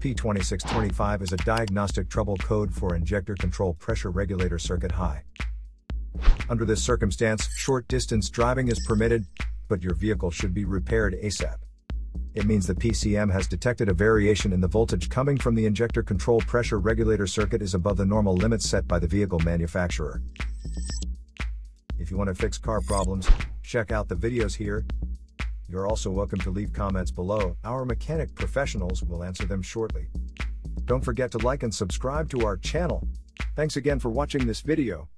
P2625 is a diagnostic trouble code for injector control pressure regulator circuit high. Under this circumstance, short distance driving is permitted, but your vehicle should be repaired ASAP. It means the PCM has detected a variation in the voltage coming from the injector control pressure regulator circuit is above the normal limits set by the vehicle manufacturer. If you want to fix car problems, check out the videos here. You're also welcome to leave comments below, our mechanic professionals will answer them shortly. Don't forget to like and subscribe to our channel. Thanks again for watching this video.